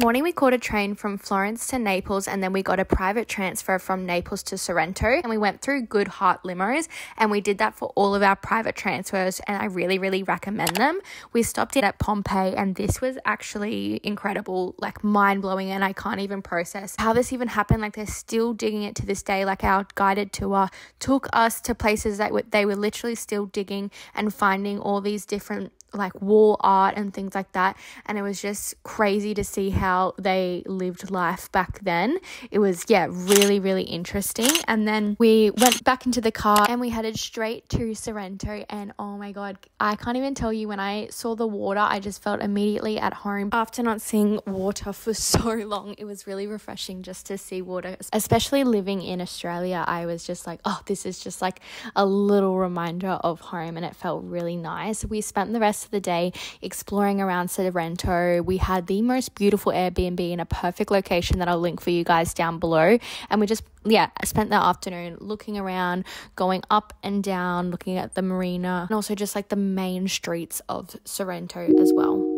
morning we caught a train from Florence to Naples and then we got a private transfer from Naples to Sorrento and we went through Good Heart limos and we did that for all of our private transfers and I really really recommend them. We stopped in at Pompeii and this was actually incredible, like mind-blowing and I can't even process how this even happened. Like they're still digging it to this day. Like our guided tour took us to places that they were literally still digging and finding all these different like wall art and things like that. And it was just crazy to see how they lived life back then. It was yeah really really interesting. And then we went back into the car and we headed straight to sorrento. And oh my god i can't even tell you when i saw the water i just felt immediately at home. After not seeing water for so long it was really refreshing just to see water. Especially living in australia i was just like oh this is just like a little reminder of home and it felt really nice. We spent the rest rest of the day exploring around Sorrento. We had the most beautiful Airbnb in a perfect location that I'll link for you guys down below. And we just, yeah, spent the afternoon looking around, going up and down, looking at the marina, and also just like the main streets of Sorrento as well.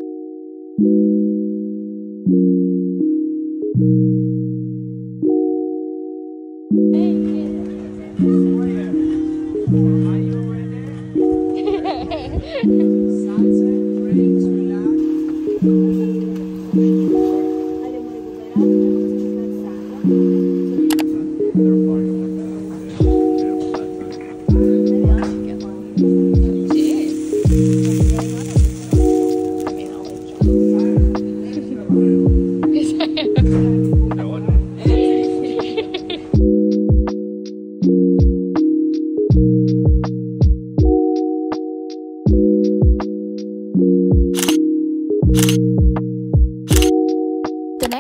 Ada mau dibuka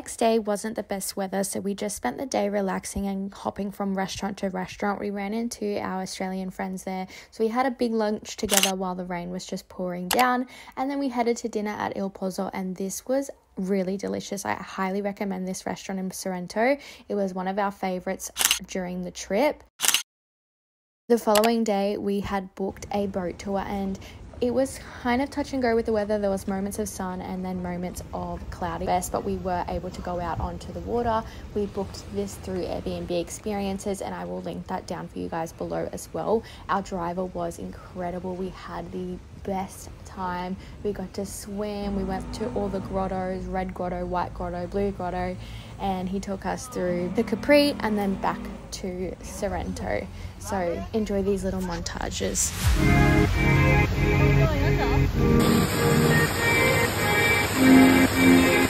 day wasn't the best weather, so we just spent the day relaxing and hopping from restaurant to restaurant. We ran into our Australian friends there, so we had a big lunch together while the rain was just pouring down, and then we headed to dinner at Il Pozzo, and this was really delicious. I highly recommend this restaurant in Sorrento. It was one of our favorites during the trip. The following day, we had booked a boat tour, and it was kind of touch and go with the weather. There was moments of sun and then moments of cloudy best, but we were able to go out onto the water. We booked this through Airbnb experiences and I will link that down for you guys below as well. Our driver was incredible. We had the best time. We got to swim. We went to all the grottos, red grotto, white grotto, blue grotto, and he took us through the Capri and then back to Sorrento. So enjoy these little montages. 走，走，走，走，走。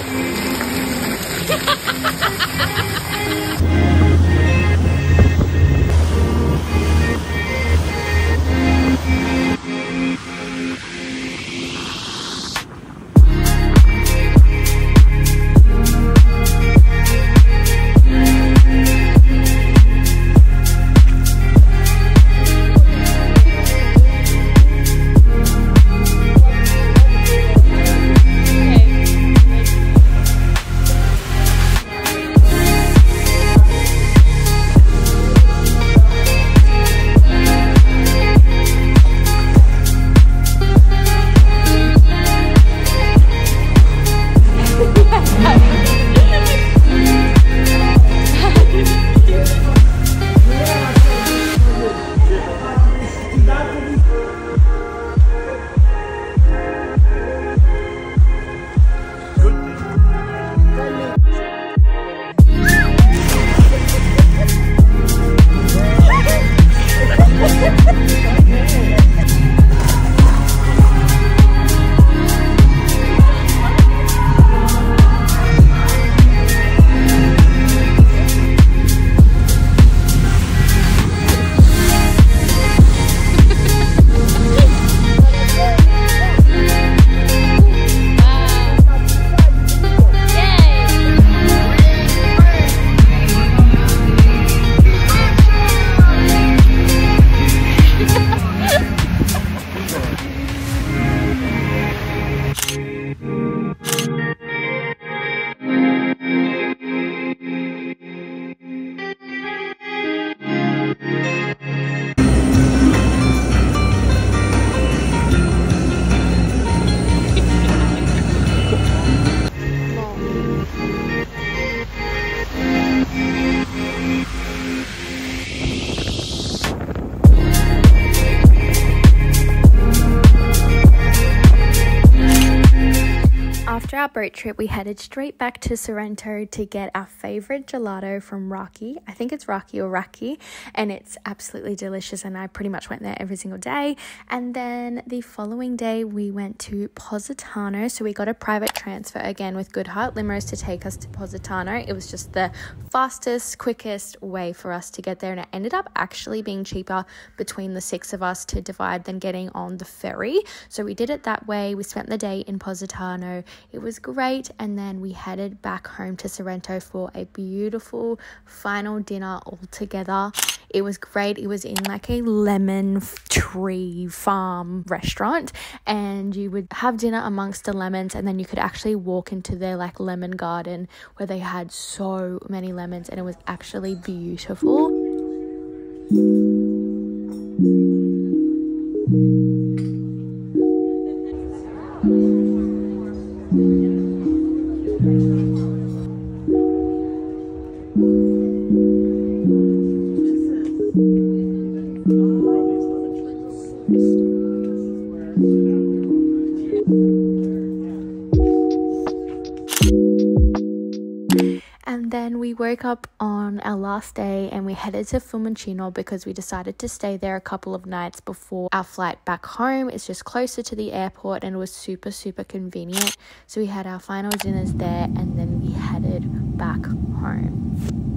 After our boat trip, we headed straight back to Sorrento to get our favorite gelato from Rocky. I think it's Rocky or Rocky, and it's absolutely delicious. And I pretty much went there every single day. And then the following day, we went to Positano. So we got a private transfer again with Goodheart Limos to take us to Positano. It was just the fastest, quickest way for us to get there, and it ended up actually being cheaper between the six of us to divide than getting on the ferry. So we did it that way. We spent the day in Positano. It was great, and then we headed back home to Sorrento for a beautiful final dinner all together. It was great. It was in like a lemon tree farm restaurant, and you would have dinner amongst the lemons, and then you could actually walk into their like lemon garden where they had so many lemons, and it was actually beautiful. And then we woke up on our last day and we headed to Fiumicino because we decided to stay there a couple of nights before our flight back home. It's just closer to the airport and it was super, super convenient. So we had our final dinners there and then we headed back home.